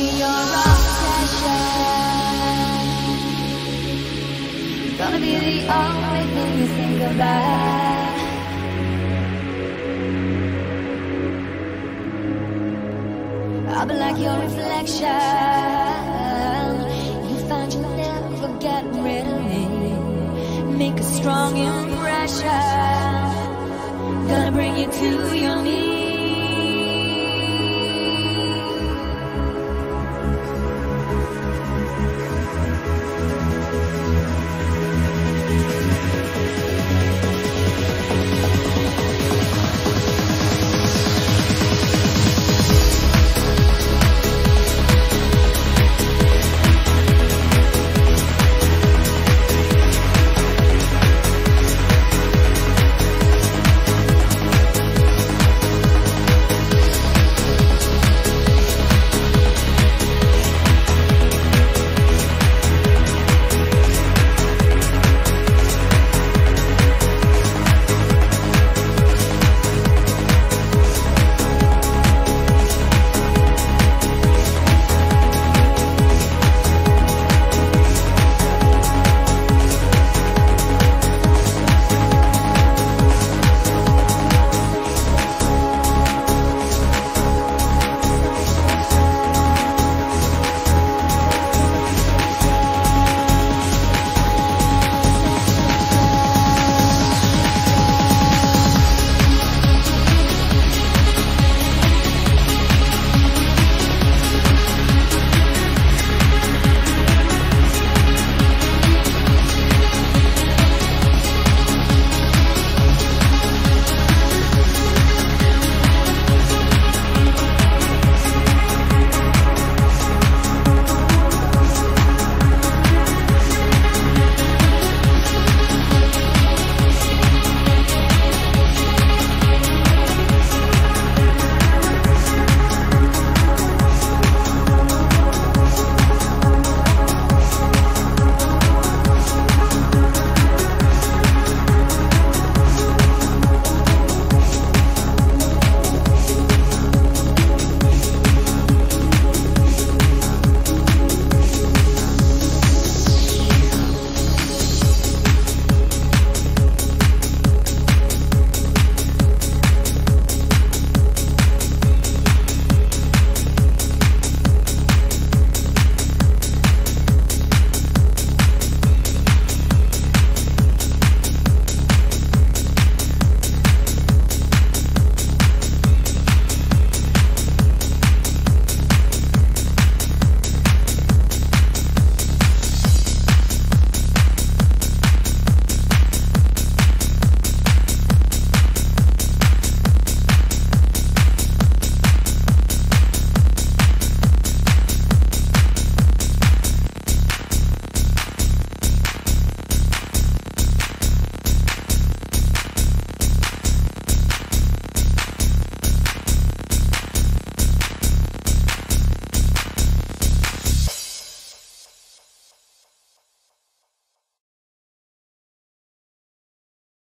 be your obsession. Gonna be the only thing you think about. I'll be like your reflection. You find you'll never get rid of me. Make a strong impression. Gonna bring you to your knees.